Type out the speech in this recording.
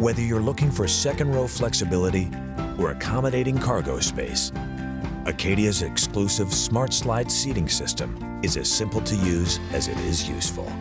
Whether you're looking for second row flexibility or accommodating cargo space, Acadia's exclusive Smart Slide seating system is as simple to use as it is useful.